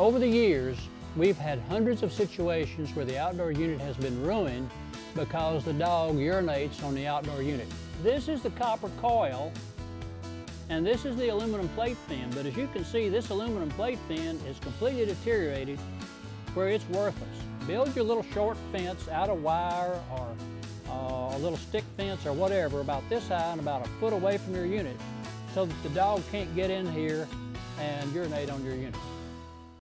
Over the years, we've had hundreds of situations where the outdoor unit has been ruined because the dog urinates on the outdoor unit. This is the copper coil and this is the aluminum plate fin, but as you can see, this aluminum plate fin is completely deteriorated where it's worthless. Build your little short fence out of wire or uh, a little stick fence or whatever about this high and about a foot away from your unit so that the dog can't get in here and urinate on your unit.